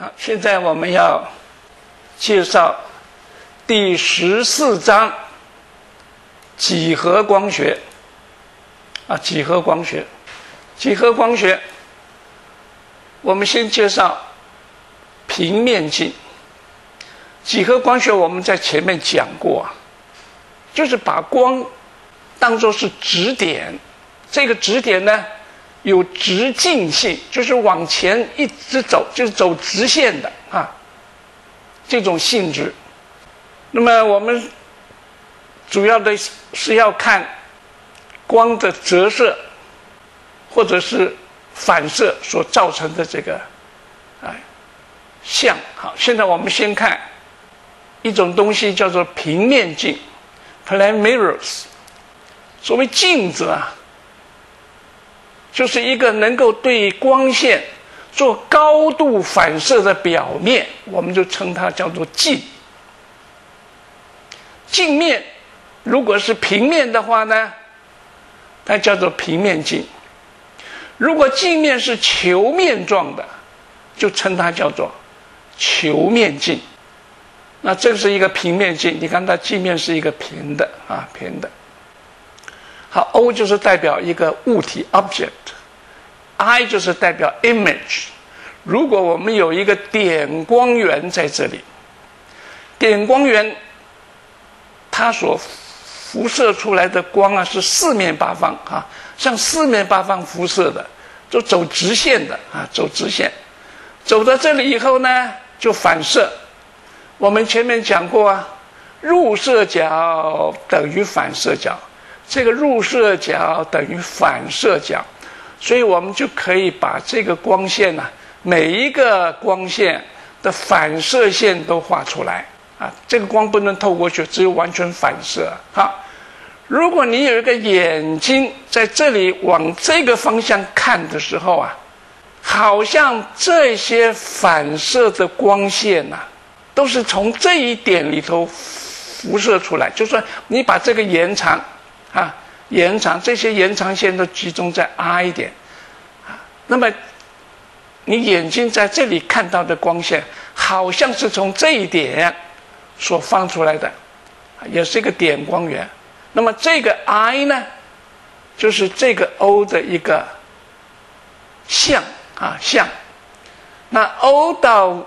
好，现在我们要介绍第十四章几何光学。啊，几何光学，几何光学，我们先介绍平面镜。几何光学我们在前面讲过啊，就是把光当做是指点，这个指点呢有直径性，就是往前一直走，就是走直线的啊，这种性质。那么我们主要的是要看。光的折射，或者是反射所造成的这个，啊，像好。现在我们先看一种东西，叫做平面镜 （plane mirrors）。所谓镜子啊，就是一个能够对光线做高度反射的表面，我们就称它叫做镜。镜面如果是平面的话呢？它叫做平面镜。如果镜面是球面状的，就称它叫做球面镜。那这是一个平面镜，你看它镜面是一个平的啊，平的。好，O 就是代表一个物体 object I 就是代表 image。如果我们有一个点光源在这里，点光源它所辐射出来的光啊，是四面八方啊，向四面八方辐射的，就走直线的啊，走直线，走到这里以后呢，就反射。我们前面讲过啊，入射角等于反射角，这个入射角等于反射角，所以我们就可以把这个光线呢，每一个光线的反射线都画出来。啊，这个光不能透过去，只有完全反射。好，如果你有一个眼睛在这里往这个方向看的时候啊，好像这些反射的光线呐，都是从这一点里头辐射出来。就说你把这个延长，啊，延长这些延长线都集中在 I 点，啊，那么你眼睛在这里看到的光线，好像是从这一点。所放出来的，也是一个点光源。那么这个 I 呢，就是这个 O 的一个像啊像。那 O 到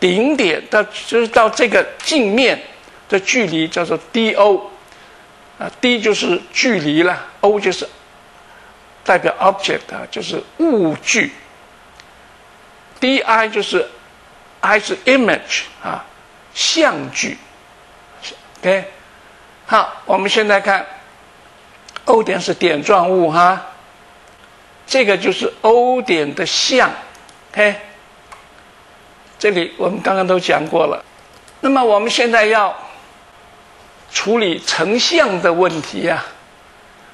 顶点到就是到这个镜面的距离叫做 DO 啊，D 就是距离了，O 就是代表 object 啊，就是物距。DI 就是 I 是 image 啊。相距，OK，好，我们现在看，O 点是点状物哈，这个就是 O 点的像，OK，这里我们刚刚都讲过了。那么我们现在要处理成像的问题呀，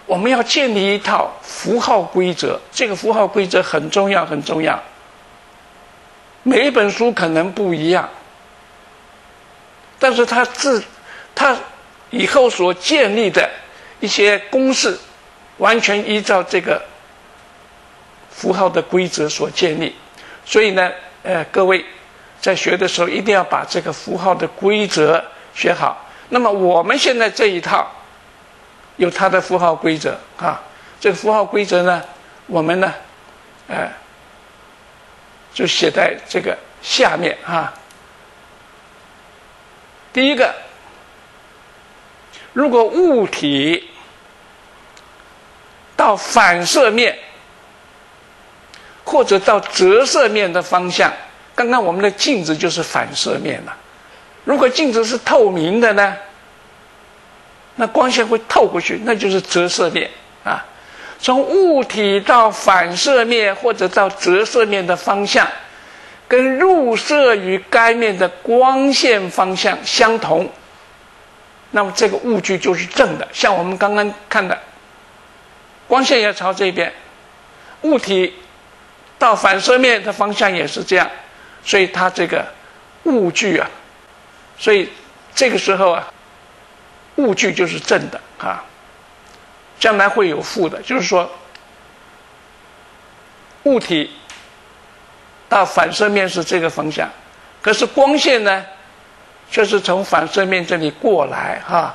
我们要建立一套符号规则，这个符号规则很重要，很重要。每一本书可能不一样。但是它自它以后所建立的一些公式，完全依照这个符号的规则所建立。所以呢，呃，各位在学的时候一定要把这个符号的规则学好。那么我们现在这一套有它的符号规则啊，这个符号规则呢，我们呢，呃，就写在这个下面啊。第一个，如果物体到反射面或者到折射面的方向，刚刚我们的镜子就是反射面了。如果镜子是透明的呢，那光线会透过去，那就是折射面啊。从物体到反射面或者到折射面的方向。跟入射于该面的光线方向相同，那么这个物距就是正的。像我们刚刚看的，光线要朝这边，物体到反射面的方向也是这样，所以它这个物距啊，所以这个时候啊，物距就是正的啊，将来会有负的，就是说物体。到反射面是这个方向，可是光线呢，却是从反射面这里过来哈，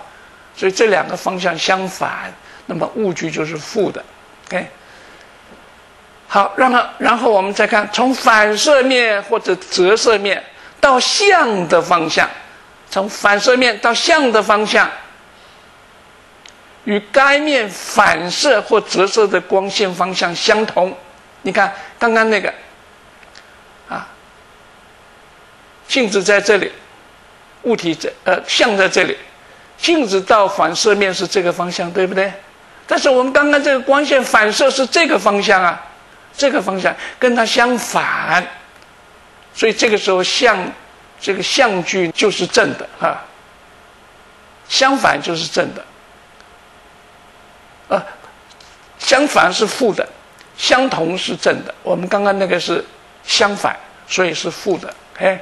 所以这两个方向相反，那么物距就是负的，OK。好，然后然后我们再看从反射面或者折射面到像的方向，从反射面到像的方向，与该面反射或折射的光线方向相同。你看刚刚那个。啊镜子在这里，物体在呃像在这里，镜子到反射面是这个方向，对不对？但是我们刚刚这个光线反射是这个方向啊，这个方向跟它相反，所以这个时候像这个相距就是正的啊，相反就是正的，啊，相反是负的，相同是正的。我们刚刚那个是相反，所以是负的，哎。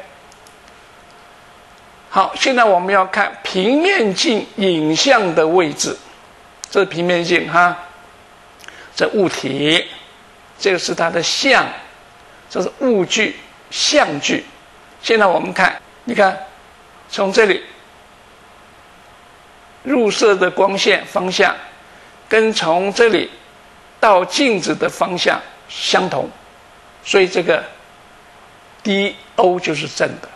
好，现在我们要看平面镜影像的位置。这是平面镜哈，这物体，这个是它的像，这是物距、像距。现在我们看，你看，从这里入射的光线方向，跟从这里到镜子的方向相同，所以这个 D O 就是正的。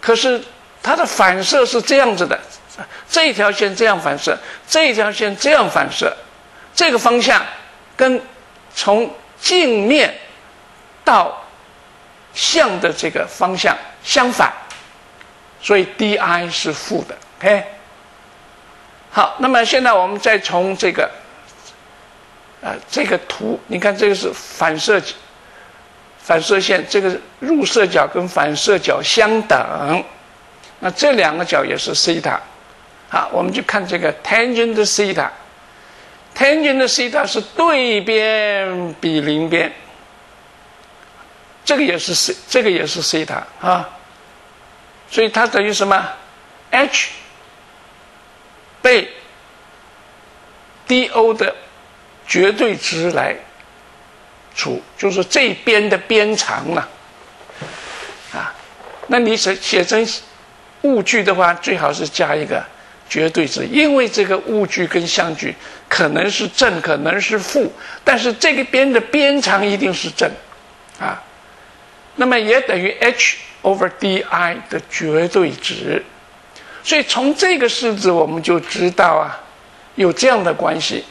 可是。它的反射是这样子的，这一条线这样反射，这一条线这样反射，这个方向跟从镜面到向的这个方向相反，所以 d i 是负的。OK，好，那么现在我们再从这个啊这个图，你看这个是反射反射线，这个入射角跟反射角相等。那这两个角也是西塔，好，我们就看这个 tangent 西塔，tangent 西塔是对边比邻边，这个也是西，这个也是西塔啊，所以它等于什么？h 被 do 的绝对值来除，就是这边的边长嘛，啊，那你写写成。物距的话，最好是加一个绝对值，因为这个物距跟相距可能是正，可能是负，但是这个边的边长一定是正，啊，那么也等于 h over d i 的绝对值，所以从这个式子我们就知道啊，有这样的关系，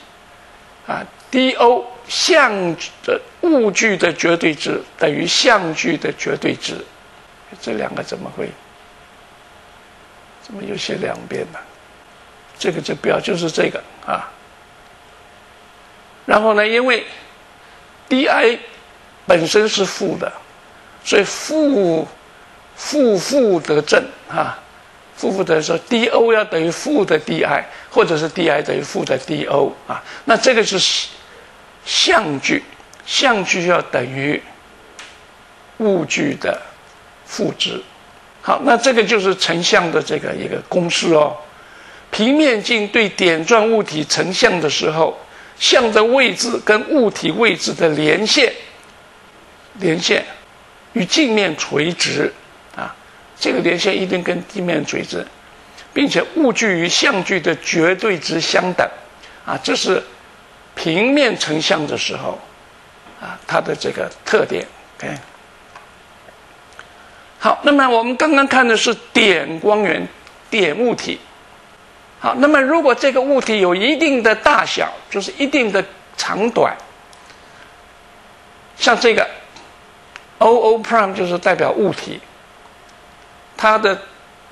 啊，d o 相的物距的绝对值等于相距的绝对值，这两个怎么会？怎么又写两遍呢？这个就表就是这个啊。然后呢，因为 d i 本身是负的，所以负负负得正啊，负负得说 d o 要等于负的 d i，或者是 d i 等于负的 d o 啊。那这个是相距，相距要等于物距的负值。好，那这个就是成像的这个一个公式哦。平面镜对点状物体成像的时候，像的位置跟物体位置的连线，连线与镜面垂直啊，这个连线一定跟地面垂直，并且物距与相距的绝对值相等啊，这是平面成像的时候啊，它的这个特点。OK。好，那么我们刚刚看的是点光源、点物体。好，那么如果这个物体有一定的大小，就是一定的长短，像这个 O O prime 就是代表物体，它的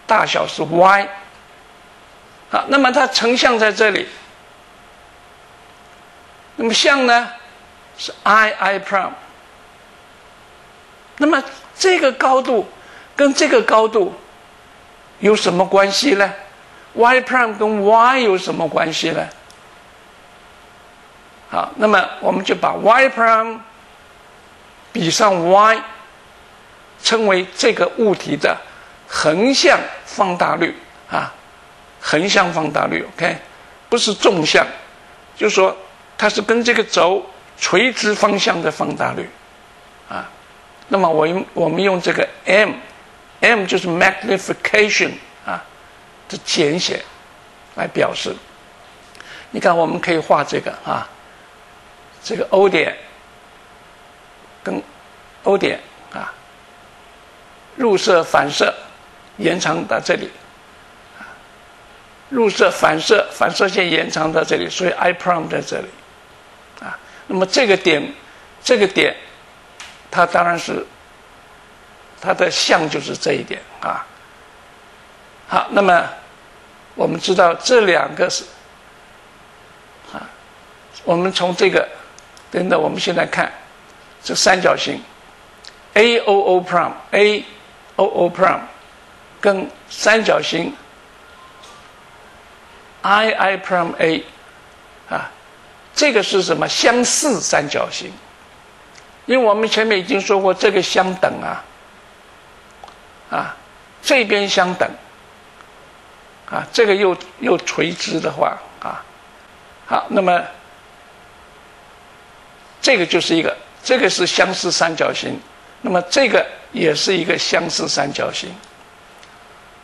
大小是 y。好，那么它成像在这里，那么像呢是 I I prime。那么这个高度。跟这个高度有什么关系呢？y prime 跟 y 有什么关系呢？好，那么我们就把 y prime 比上 y，称为这个物体的横向放大率啊，横向放大率，OK，不是纵向，就说它是跟这个轴垂直方向的放大率啊。那么我用我们用这个 m，m 就是 magnification 啊的简写来表示。你看，我们可以画这个啊，这个 O 点跟 O 点啊，入射反射延长到这里，入射反射反射线延长到这里，所以 I prime 在这里啊。那么这个点，这个点，它当然是它的像就是这一点啊。好，那么我们知道这两个是。啊我们从这个，等等，我们现在看这三角形，A O O prime A O O prime 跟三角形 I I prime A 啊，这个是什么相似三角形？因为我们前面已经说过，这个相等啊，啊，这边相等，啊，这个又又垂直的话啊，好，那么。这个就是一个，这个是相似三角形，那么这个也是一个相似三角形。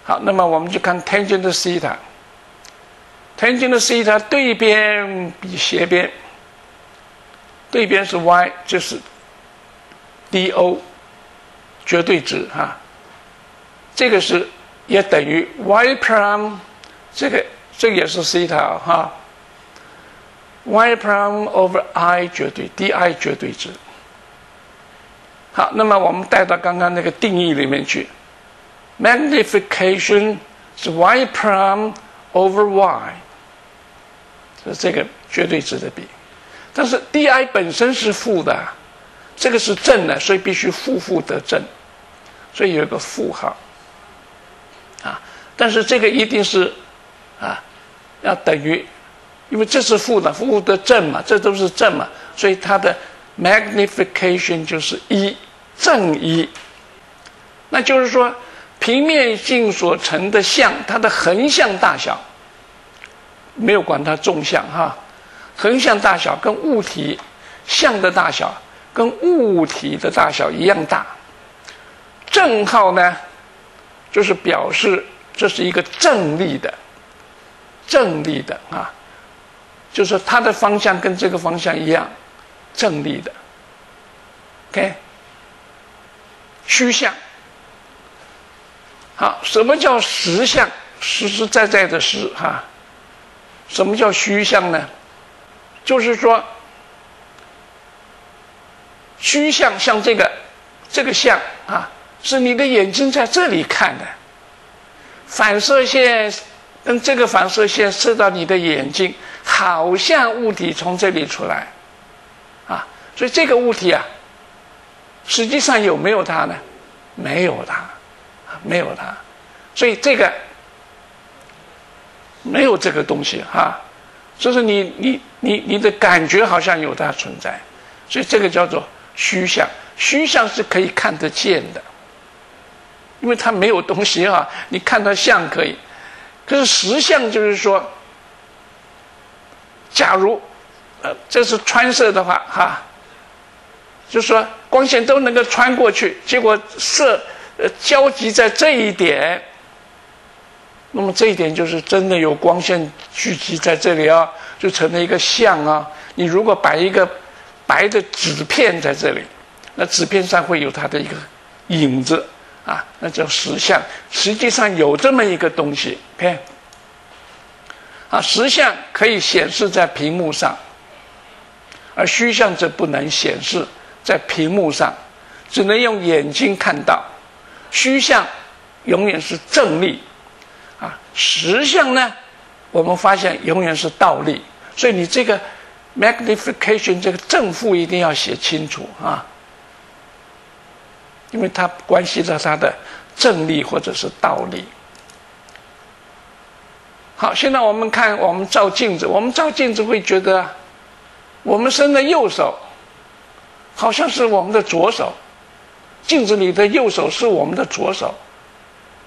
好，那么我们就看 tangent theta，tangent theta 对边比斜边，对边是 y，就是 do 绝对值哈，这个是也等于 y prime，这个这个也是 theta 哈。y prime over i 绝对，di 绝对值。好，那么我们带到刚刚那个定义里面去，magnification 是 y prime over y，是这个绝对值的比。但是 di 本身是负的，这个是正的，所以必须负负得正，所以有一个负号。啊，但是这个一定是啊，要等于。因为这是负的，负的正嘛，这都是正嘛，所以它的 magnification 就是一正一。那就是说，平面镜所成的像，它的横向大小没有管它纵向哈，横向大小跟物体像的大小跟物体的大小一样大。正号呢，就是表示这是一个正立的，正立的啊。就是它的方向跟这个方向一样，正立的。OK，虚像。好，什么叫实像？实实在在的实哈。什么叫虚像呢？就是说，虚像像这个这个像啊，是你的眼睛在这里看的，反射线跟这个反射线射到你的眼睛。好像物体从这里出来，所以这个物体啊，实际上有没有它呢？没有它，没有它，所以这个没有这个东西哈，就是你你你你的感觉好像有它存在，所以这个叫做虚像，虚像是可以看得见的，因为它没有东西啊，你看它像可以，可是实像就是说。假如，呃，这是穿射的话，哈，就是说光线都能够穿过去，结果射，呃，交集在这一点，那么这一点就是真的有光线聚集在这里啊，就成了一个像啊。你如果摆一个白的纸片在这里，那纸片上会有它的一个影子啊，那叫实像。实际上有这么一个东西，OK。啊，实像可以显示在屏幕上，而虚像则不能显示在屏幕上，只能用眼睛看到。虚像永远是正立，啊，实像呢，我们发现永远是倒立。所以你这个 magnification 这个正负一定要写清楚啊，因为它关系到它的正立或者是倒立。好，现在我们看，我们照镜子，我们照镜子会觉得，我们伸的右手，好像是我们的左手，镜子里的右手是我们的左手，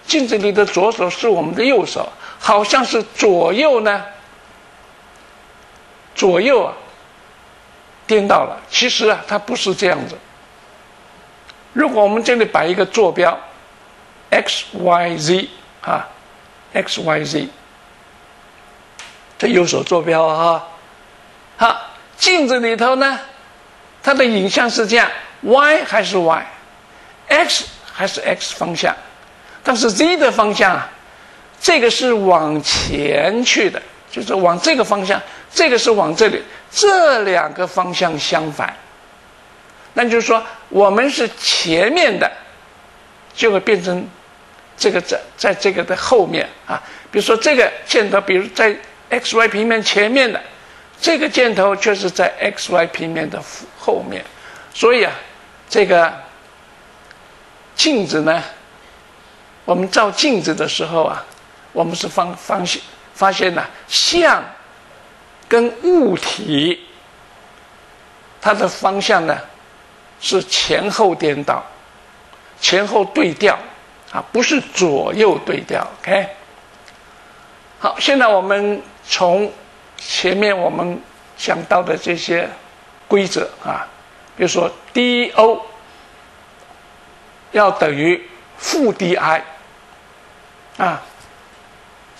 镜子里的左手是我们的右手，好像是左右呢，左右啊，颠倒了。其实啊，它不是这样子，如果我们这里摆一个坐标，x y z 啊，x y z，这右手坐标啊，好，镜子里头呢，它的影像是这样，y 还是 y，x 还是 x 方向，但是 z 的方向啊，这个是往前去的，就是往这个方向，这个是往这里，这两个方向相反。那就是说，我们是前面的，就会变成这个在在这个的后面啊。比如说这个箭头，比如在 x y 平面前面的这个箭头，却是在 x y 平面的后面。所以啊，这个镜子呢，我们照镜子的时候啊，我们是方方现发现呢，像跟物体它的方向呢。是前后颠倒，前后对调，啊，不是左右对调。OK，好，现在我们从前面我们讲到的这些规则啊，比如说 DO 要等于负 DI，啊，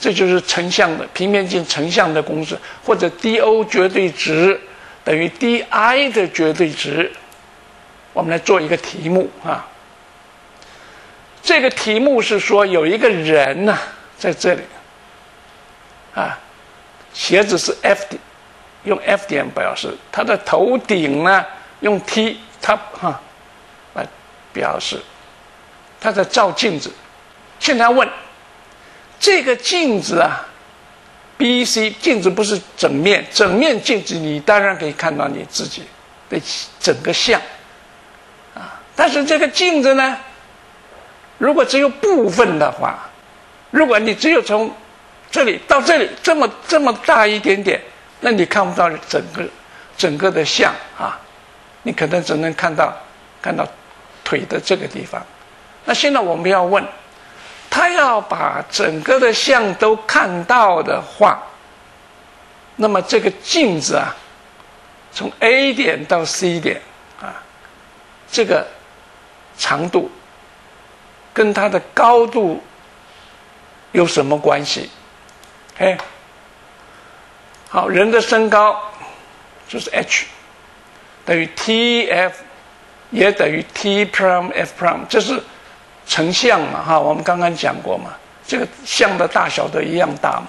这就是成像的平面镜成像的公式，或者 DO 绝对值等于 DI 的绝对值。我们来做一个题目啊，这个题目是说有一个人呐在这里，啊，鞋子是 F 点，用 F 点表示，他的头顶呢用 T 他哈来表示，他在照镜子。现在问这个镜子啊，B、C 镜子不是整面，整面镜子你当然可以看到你自己的整个像。但是这个镜子呢，如果只有部分的话，如果你只有从这里到这里这么这么大一点点，那你看不到整个整个的像啊，你可能只能看到看到腿的这个地方。那现在我们要问，他要把整个的像都看到的话，那么这个镜子啊，从 A 点到 C 点啊，这个。长度跟它的高度有什么关系？哎，好，人的身高就是 h 等于 t f 也等于 t prime f prime，这是成像嘛？哈，我们刚刚讲过嘛，这个像的大小都一样大嘛。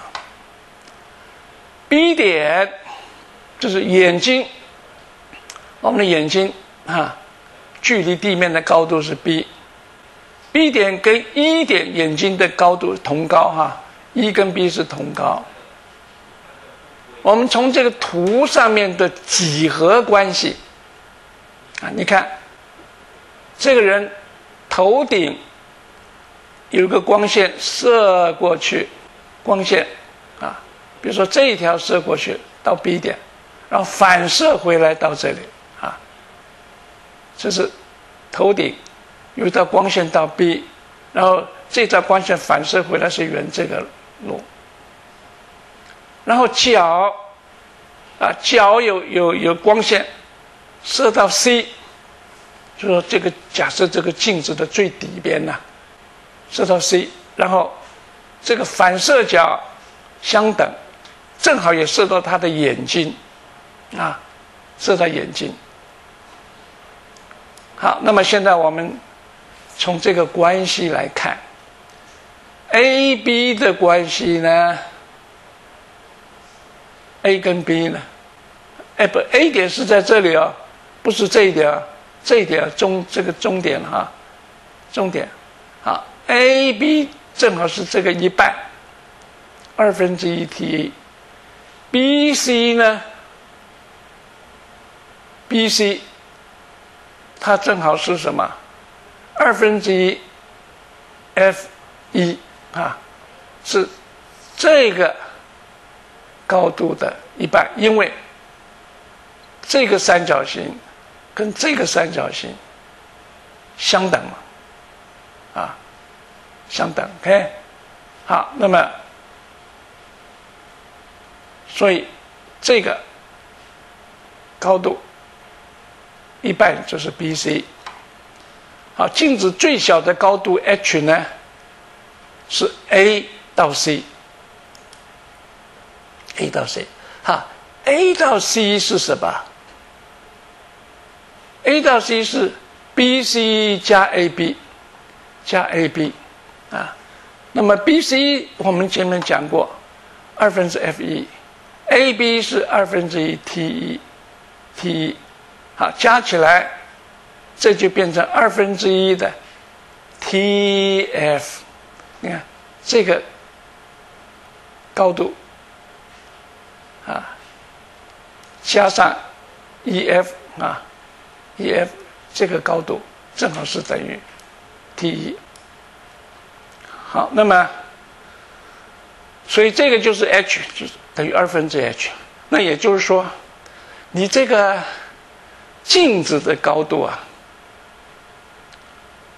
B 点就是眼睛，我们的眼睛啊。距离地面的高度是 b，b 点跟 E 点眼睛的高度同高哈一跟 B 是同高。我们从这个图上面的几何关系啊，你看，这个人头顶有个光线射过去，光线啊，比如说这一条射过去到 B 点，然后反射回来到这里啊。这是头顶有一道光线到 B，然后这道光线反射回来是圆这个路，然后角啊角有有有光线射到 C，就说这个假设这个镜子的最底边呢，射到 C，然后这个反射角相等，正好也射到他的眼睛啊，射到眼睛。好，那么现在我们从这个关系来看，A、B 的关系呢？A 跟 B 呢？哎，不，A 点是在这里哦，不是这一点，这一点中这个终点哈，终点。好，A、B 正好是这个一半，二分之一 T。B、C 呢？B、C。它正好是什么？二分之一 f 一啊，是这个高度的一半，因为这个三角形跟这个三角形相等嘛，啊，相等，OK，好，那么所以这个高度。一半就是 B C，好，镜子最小的高度 h 呢？是 a 到 c，a 到 c，哈，a 到 c 是什么？a 到 c 是 b c 加 a b 加 a b 啊，那么 b c 我们前面讲过，二分之 f 一，a b 是二分之一 t 一 t 一，好，加起来。这就变成二分之一的 T_f，你看这个高度啊，加上 E_f 啊，E_f 这个高度正好是等于 T 一。好，那么所以这个就是 h，就是等于二分之 h。那也就是说，你这个镜子的高度啊。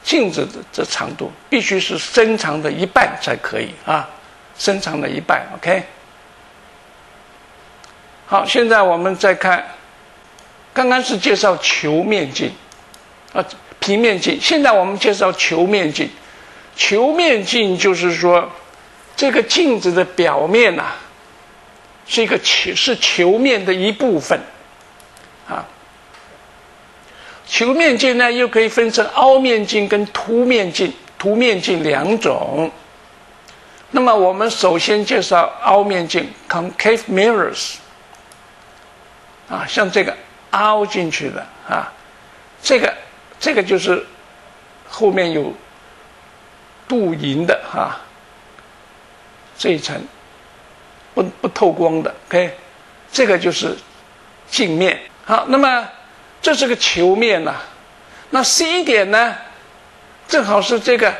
镜子的这长度必须是身长的一半才可以啊，身长的一半，OK。好，现在我们再看，刚刚是介绍球面镜啊，平面镜。现在我们介绍球面镜。球面镜就是说，这个镜子的表面呐，是一个球，是球面的一部分。球面镜呢，又可以分成凹面镜跟凸面镜、凸面镜两种。那么，我们首先介绍凹面镜 （concave mirrors）。啊，像这个凹进去的啊，这个这个就是后面有镀银的哈，这一层不不透光的，OK，这个就是镜面。好，那么。这是个球面呐，那 C 点呢，正好是这个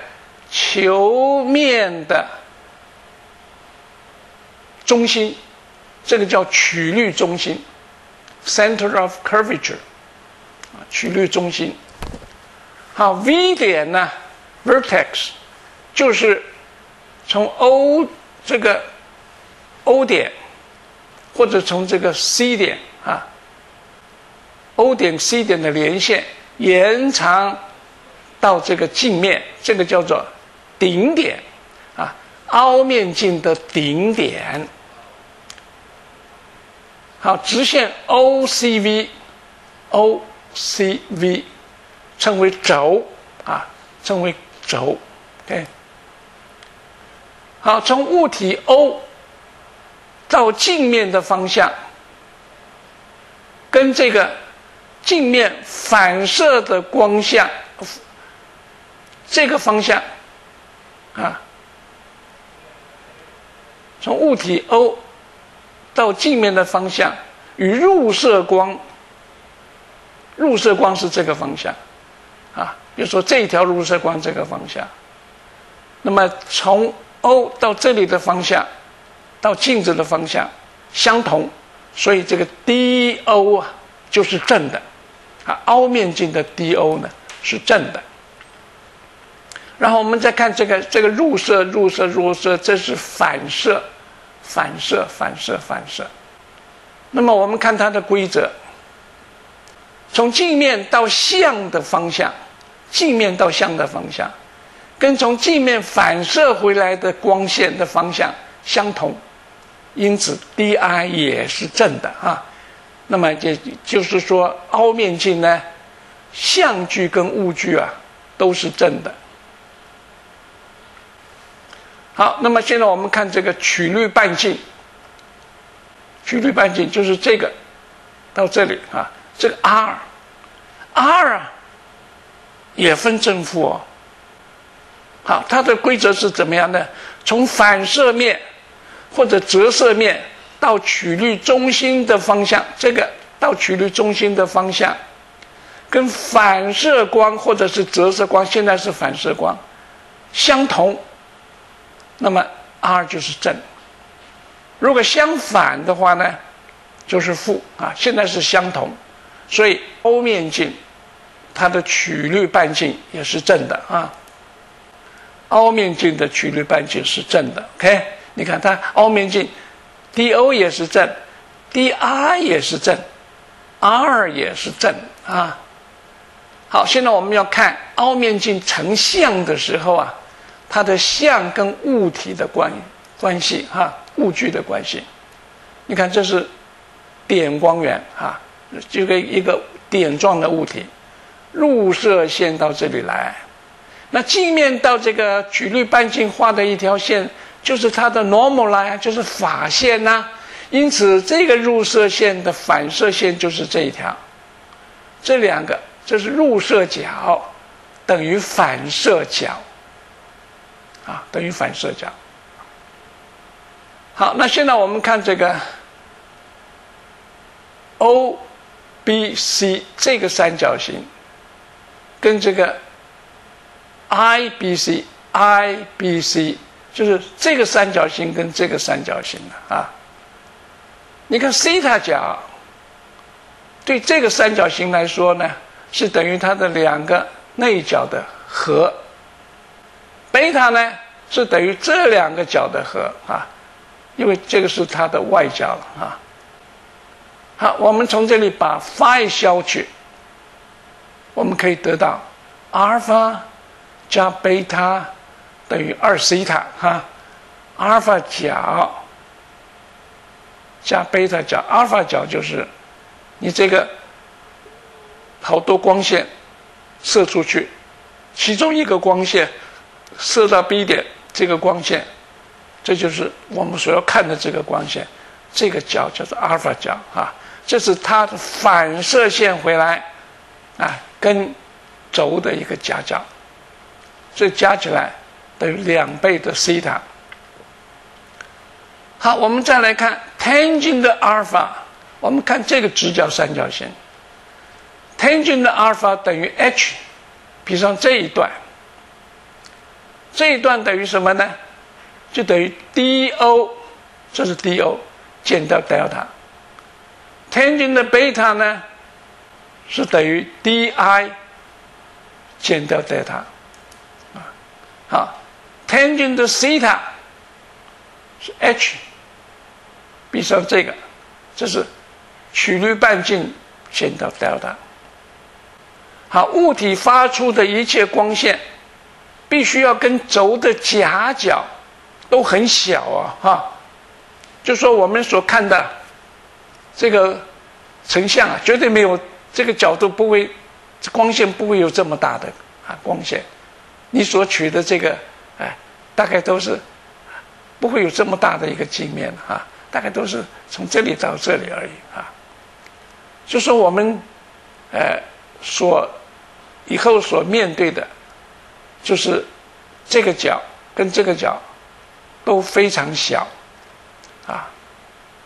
球面的中心，这个叫曲率中心 （center of curvature） 啊，曲率中心。好，V 点呢，vertex 就是从 O 这个 O 点，或者从这个 C 点啊。O 点 C 点的连线延长到这个镜面，这个叫做顶点啊，凹面镜的顶点。好，直线 OCV，OCV 称为轴啊，称为轴。OK，好，从物体 O 到镜面的方向，跟这个。镜面反射的光向，这个方向，啊，从物体 O 到镜面的方向与入射光，入射光是这个方向，啊，比如说这一条入射光这个方向，那么从 O 到这里的方向，到镜子的方向相同，所以这个 DO 啊就是正的。啊，凹面镜的 DO 呢是正的，然后我们再看这个这个入射入射入射，这是反射反射反射反射。那么我们看它的规则，从镜面到像的方向，镜面到像的方向，跟从镜面反射回来的光线的方向相同，因此 DI 也是正的啊。那么也就是说，凹面镜呢，相距跟物距啊都是正的。好，那么现在我们看这个曲率半径，曲率半径就是这个到这里啊，这个 r，r 啊也分正负哦。好，它的规则是怎么样呢？从反射面或者折射面。到曲率中心的方向，这个到曲率中心的方向，跟反射光或者是折射光，现在是反射光，相同，那么 r 就是正。如果相反的话呢，就是负啊。现在是相同，所以凹面镜它的曲率半径也是正的啊。凹面镜的曲率半径是正的，OK？你看它凹面镜。Do 也是正，dr 也是正，r 也是正啊。好，现在我们要看凹面镜成像的时候啊，它的像跟物体的关关系哈，物距的关系。你看，这是点光源啊，就跟一个点状的物体，入射线到这里来，那镜面到这个曲率半径画的一条线，就是它的 normal 啦，就是法线呐。因此，这个入射线的反射线就是这一条，这两个。这是入射角等于反射角，啊，等于反射角。好，那现在我们看这个 O、B、C 这个三角形，跟这个 I、B、C、I、B、C，就是这个三角形跟这个三角形啊。你看西塔角对这个三角形来说呢？是等于它的两个内角的和，贝塔呢是等于这两个角的和啊，因为这个是它的外角了啊。好，我们从这里把 phi 消去，我们可以得到阿尔法加贝塔等于二西塔哈，阿尔法角加贝塔角，阿尔法角就是你这个。好多光线射出去，其中一个光线射到 B 点，这个光线，这就是我们所要看的这个光线，这个角叫做阿尔法角啊，这是它的反射线回来啊，跟轴的一个夹角，这加起来等于两倍的西塔。好，我们再来看 tangent 的阿尔法，我们看这个直角三角形。tangent 的阿尔法等于 h，比上这一段，这一段等于什么呢？就等于 do，这是 do 减掉 delta。tangent 的贝塔呢，是等于 di 减掉 delta。啊，好，tangent 的西塔是 h，比上这个，这是曲率半径减到 delta。好，物体发出的一切光线，必须要跟轴的夹角都很小啊，哈，就说我们所看的这个成像啊，绝对没有这个角度不会，光线不会有这么大的啊光线，你所取的这个哎，大概都是不会有这么大的一个镜面啊，大概都是从这里到这里而已啊，就说我们呃所。以后所面对的，就是这个角跟这个角都非常小，啊，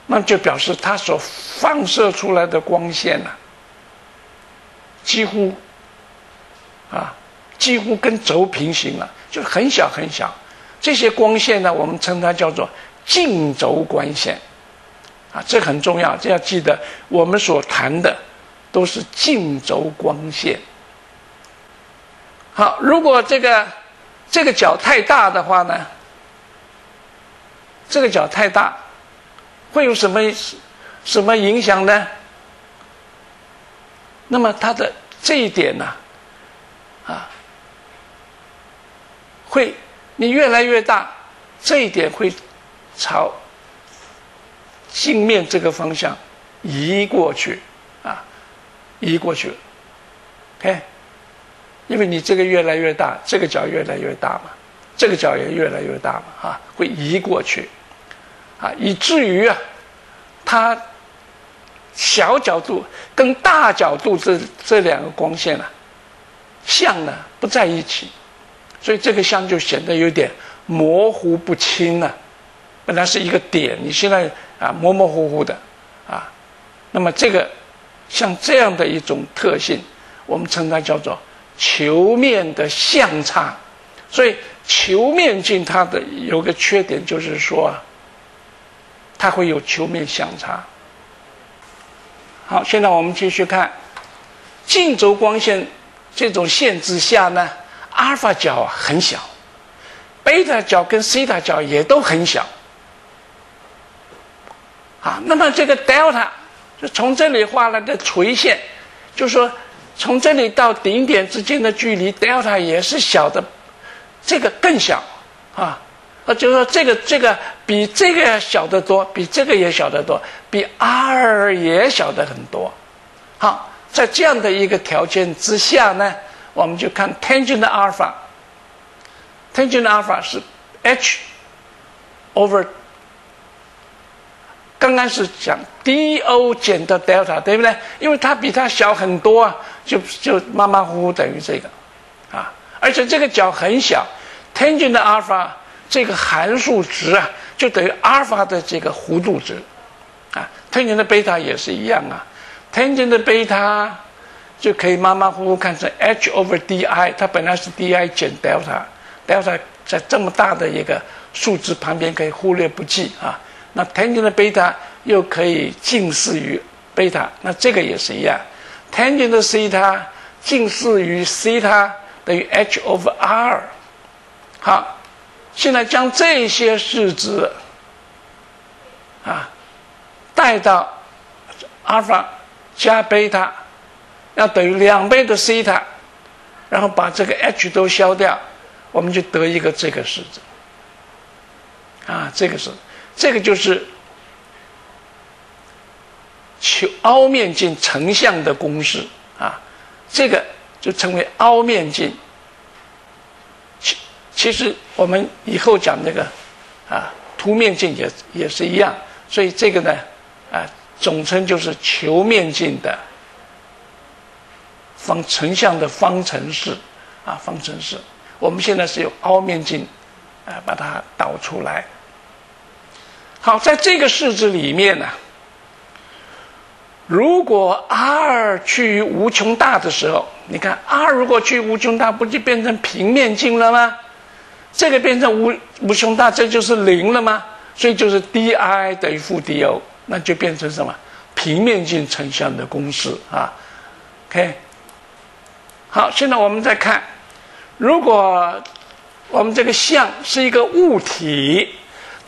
那就表示它所放射出来的光线呢，几乎啊，几乎跟轴平行了，就很小很小。这些光线呢，我们称它叫做近轴光线，啊，这很重要，这要记得，我们所谈的都是近轴光线。好，如果这个这个角太大的话呢，这个角太大，会有什么什么影响呢？那么它的这一点呢，啊，会你越来越大，这一点会朝镜面这个方向移过去，啊，移过去，OK。因为你这个越来越大，这个角越来越大嘛，这个角也越来越大嘛，啊，会移过去，啊，以至于啊，它小角度跟大角度这这两个光线啊，像呢不在一起，所以这个像就显得有点模糊不清了。本来是一个点，你现在啊模模糊糊的，啊，那么这个像这样的一种特性，我们称它叫做。球面的相差，所以球面镜它的有个缺点就是说，它会有球面相差。好，现在我们继续看径轴光线这种限制下呢，阿尔法角很小，贝塔角跟西塔角也都很小。啊，那么这个 delta 就从这里画了个垂线，就说。从这里到顶点之间的距离 delta 也是小的，这个更小啊，那就是说这个这个比这个小得多，比这个也小得多，比 r 也小的很多。好，在这样的一个条件之下呢，我们就看 tangent alpha，tangent alpha 是 h over。刚刚是讲 d o 减的 delta，对不对？因为它比它小很多啊，就就马马虎虎等于这个，啊，而且这个角很小，tangent alpha 这个函数值啊，就等于 alpha 的这个弧度值，啊，tangent 的贝塔也是一样啊，tangent 的贝塔就可以马马虎虎看成 h over d i，它本来是 d i 减 delta，delta 在这么大的一个数值旁边可以忽略不计啊。那 tangent 的贝塔又可以近似于贝塔，那这个也是一样。tangent 的西塔近似于西塔等于 h over r。好，现在将这些式子啊带到阿尔法加贝塔要等于两倍的西塔，然后把这个 h 都消掉，我们就得一个这个式子。啊，这个是。这个就是求凹面镜成像的公式啊，这个就称为凹面镜。其其实我们以后讲那个啊凸面镜也也是一样，所以这个呢啊总称就是球面镜的方成像的方程式啊方程式。我们现在是用凹面镜啊把它导出来。好，在这个式子里面呢，如果 r 趋于无穷大的时候，你看 r 如果趋于无穷大，不就变成平面镜了吗？这个变成无无穷大，这就是零了吗？所以就是 di 等于负 do，那就变成什么？平面镜成像的公式啊。OK，好，现在我们再看，如果我们这个像是一个物体。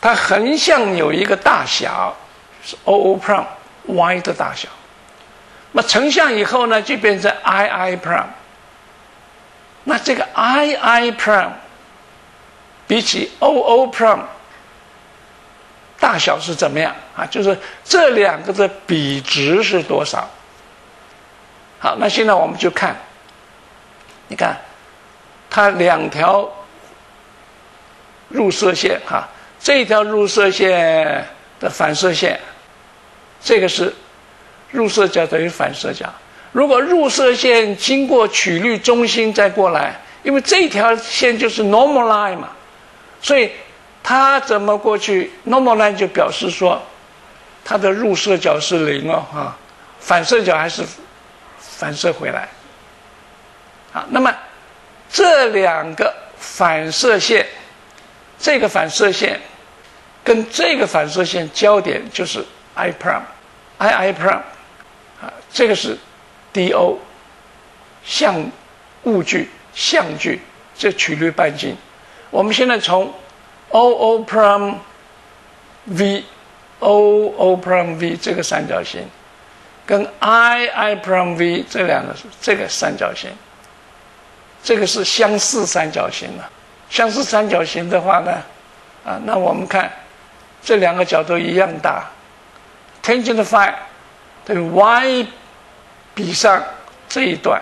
它横向有一个大小是 o o prime y 的大小，那成像以后呢，就变成 i i prime。那这个 i i prime 比起 o o prime 大小是怎么样啊？就是这两个的比值是多少？好，那现在我们就看，你看它两条入射线哈。这条入射线的反射线，这个是入射角等于反射角。如果入射线经过曲率中心再过来，因为这条线就是 normal line 嘛，所以它怎么过去？normal line 就表示说它的入射角是零哦，哈，反射角还是反射回来。啊，那么这两个反射线，这个反射线。跟这个反射线交点就是 i prime，i i prime，啊，这个是 d o，像物距像距这曲率半径。我们现在从 o o prime v，o o prime v 这个三角形，跟 i i prime v 这两个这个三角形，这个是相似三角形了。相似三角形的话呢，啊，那我们看。这两个角都一样大，tangent phi 等于 y 比上这一段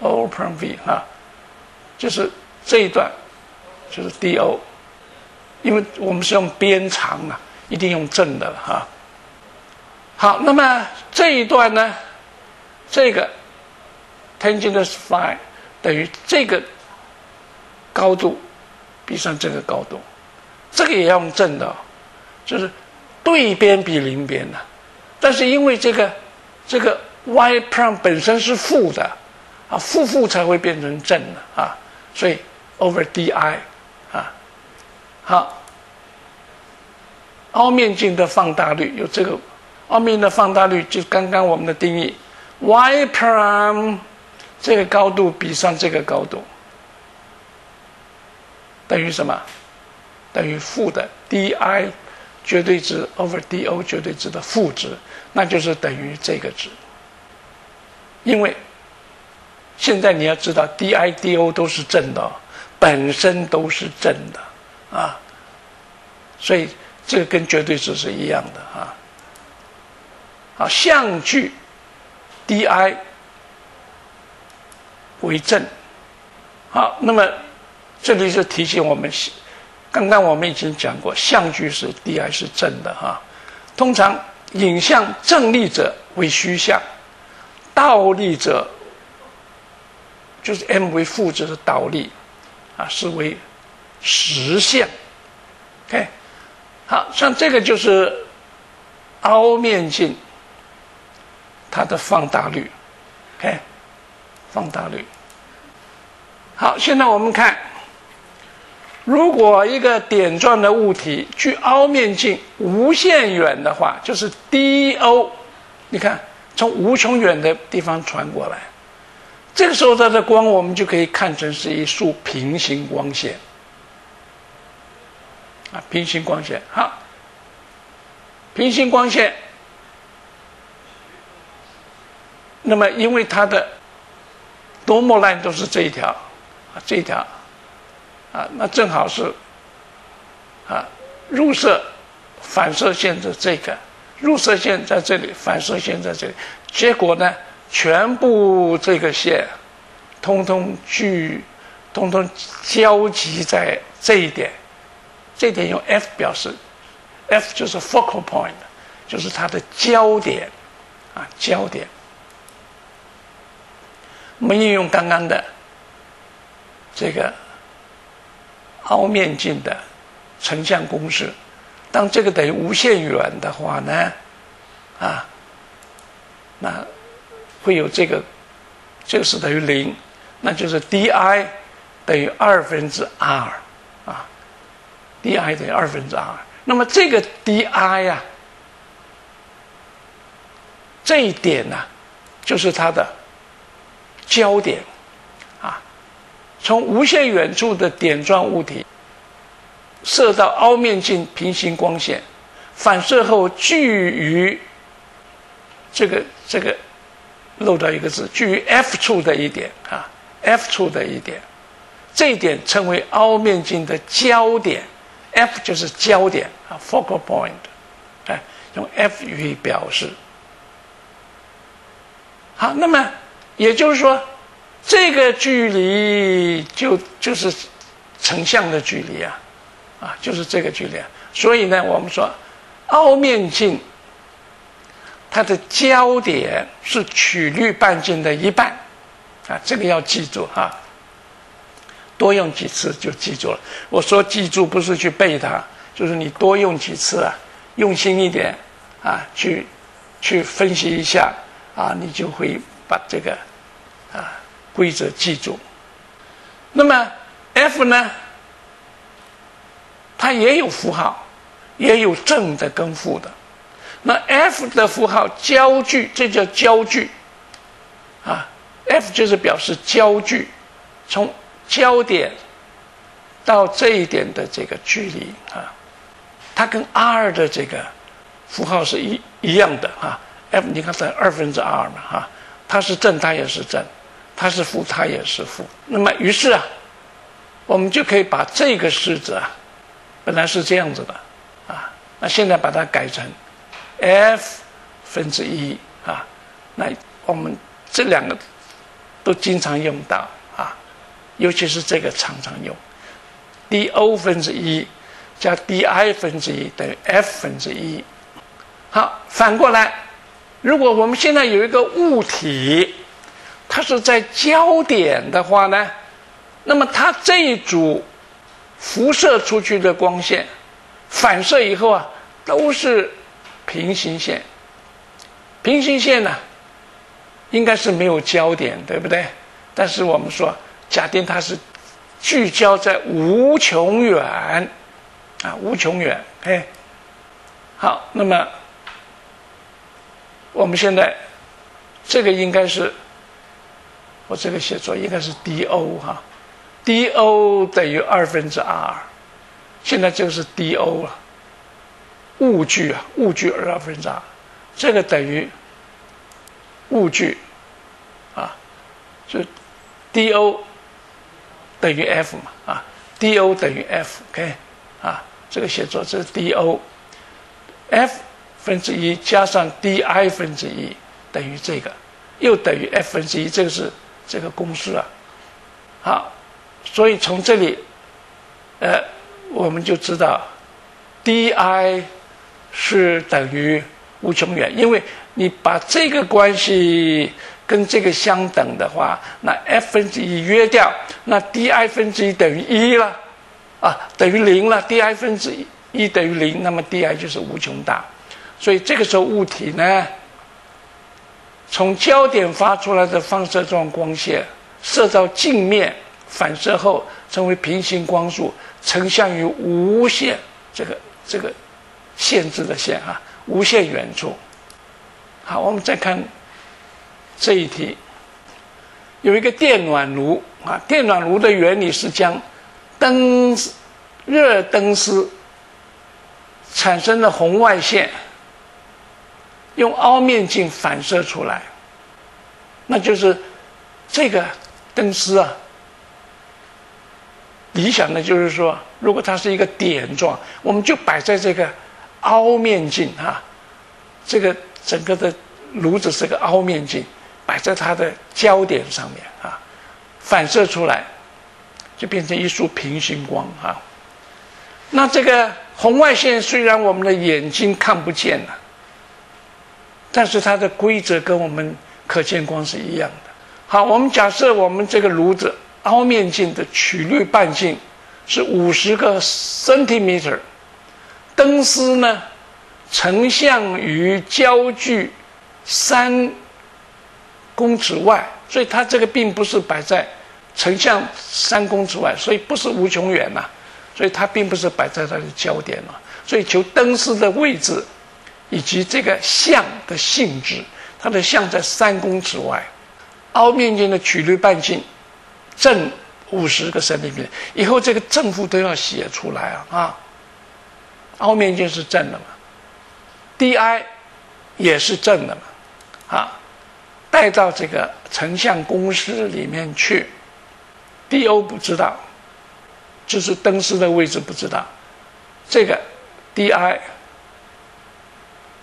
open v 啊，就是这一段就是 do，因为我们是用边长啊，一定用正的哈。好，那么这一段呢，这个 tangent phi 等于这个高度比上这个高度。这个也要用正的，就是对边比邻边的，但是因为这个这个 y prime 本身是负的，啊负负才会变成正的啊，所以 over di 啊，好，凹面镜的放大率有这个凹面的放大率，就刚刚我们的定义，y prime 这个高度比上这个高度等于什么？等于负的 di 绝对值 over do 绝对值的负值，那就是等于这个值。因为现在你要知道，d i d o 都是正的，本身都是正的啊，所以这个跟绝对值是一样的啊。好，相距 d i 为正。好，那么这里就提醒我们，刚刚我们已经讲过，相距是 d i 是正的哈。通常影像正立者为虚像，倒立者就是 m 为负值的倒立，啊，是为实像。OK，好像这个就是凹面镜。它的放大率，OK，放大率。好，现在我们看，如果一个点状的物体距凹面镜无限远的话，就是 d_o，你看从无穷远的地方传过来，这个时候它的光我们就可以看成是一束平行光线，啊，平行光线。好，平行光线。那么，因为它的多么烂都是这一条，啊，这一条，啊，那正好是啊，入射反射线的这个入射线在这里，反射线在这里，结果呢，全部这个线通通聚，通通交集在这一点，这点用 F 表示，F 就是 focal point，就是它的焦点，啊，焦点。我们运用刚刚的这个凹面镜的成像公式，当这个等于无限远的话呢，啊，那会有这个，这个是等于零，那就是 d_i 等于二分之 r 啊，d_i 等于二分之 r。那么这个 d_i 呀，这一点呢，就是它的。焦点，啊，从无限远处的点状物体射到凹面镜平行光线，反射后聚于这个这个漏掉一个字，聚于 F 处的一点啊，F 处的一点，这一点称为凹面镜的焦点，F 就是焦点啊，focal point，哎，用 F 予以表示。好，那么。也就是说，这个距离就就是成像的距离啊，啊，就是这个距离。啊。所以呢，我们说凹面镜它的焦点是曲率半径的一半啊，这个要记住哈。多用几次就记住了。我说记住不是去背它，就是你多用几次啊，用心一点啊，去去分析一下啊，你就会。把这个啊规则记住。那么 F 呢，它也有符号，也有正的跟负的。那 F 的符号焦距，这叫焦距啊。F 就是表示焦距，从焦点到这一点的这个距离啊，它跟 R 的这个符号是一一样的啊。F 你看是二分之 R 嘛哈。它是正，它也是正；它是负，它也是负。那么，于是啊，我们就可以把这个式子啊，本来是这样子的啊，那现在把它改成 F 分之一啊。那我们这两个都经常用到啊，尤其是这个常常用，dO 分之一加 dI 分之一等于 F 分之一。好，反过来。如果我们现在有一个物体，它是在焦点的话呢，那么它这一组辐射出去的光线反射以后啊，都是平行线。平行线呢，应该是没有焦点，对不对？但是我们说，假定它是聚焦在无穷远啊，无穷远，哎，好，那么。我们现在这个应该是我这个写作应该是 dO 哈，dO 等于二分之 r，现在这个是 dO 了，物距啊，物距二分之 r，这个等于物距啊，就 do 等于 f 嘛啊，do 等于 f，OK？啊，这个写作这是 do，f 分之一加上 di 分之一等于这个，又等于 f 分之一，这个是这个公式啊。好，所以从这里，呃，我们就知道 di 是等于无穷远，因为你把这个关系。跟这个相等的话，那 f 分之一约掉，那 di 分之一等于一了，啊，等于零了。di 分之一等于零，那么 di 就是无穷大。所以这个时候物体呢，从焦点发出来的放射状光线射到镜面，反射后成为平行光束，成像于无限这个这个限制的线啊，无限远处。好，我们再看。这一题有一个电暖炉啊，电暖炉的原理是将灯热灯丝产生的红外线用凹面镜反射出来，那就是这个灯丝啊。理想的就是说，如果它是一个点状，我们就摆在这个凹面镜啊，这个整个的炉子是个凹面镜。摆在它的焦点上面啊，反射出来，就变成一束平行光啊。那这个红外线虽然我们的眼睛看不见了，但是它的规则跟我们可见光是一样的。好，我们假设我们这个炉子凹面镜的曲率半径是五十个 centimeter，灯丝呢成像于焦距三。公尺外，所以它这个并不是摆在成像三公尺外，所以不是无穷远呐，所以它并不是摆在它的焦点了。所以求灯丝的位置以及这个像的性质，它的像在三公尺外，凹面镜的曲率半径正五十个 cm，以后这个正负都要写出来啊啊，凹面镜是正的嘛，di 也是正的嘛，啊。带到这个成像公式里面去，do 不知道，就是灯丝的位置不知道，这个 di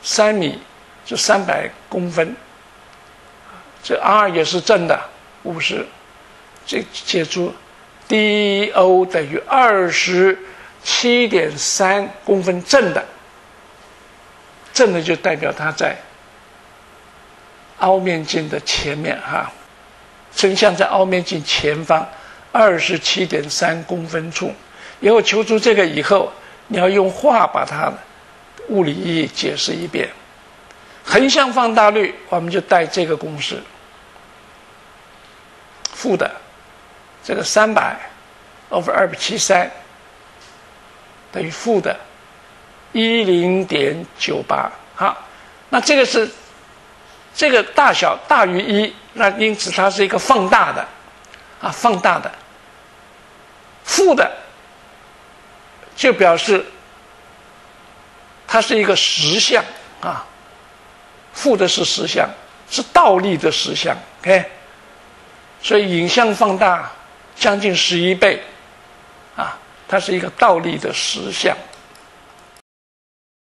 三米就三百公分，这 r 也是正的五十，这解出 do 等于二十七点三公分正的，正的就代表它在。凹面镜的前面哈，成像在凹面镜前方二十七点三公分处。以后求出这个以后，你要用画把它物理意义解释一遍。横向放大率我们就带这个公式，负的这个三百 over 二百七三等于负的一零点九八。好，那这个是。这个大小大于一，那因此它是一个放大的，啊，放大的。负的就表示它是一个实像啊，负的是实像，是倒立的实像，OK。所以影像放大将近十一倍，啊，它是一个倒立的实像。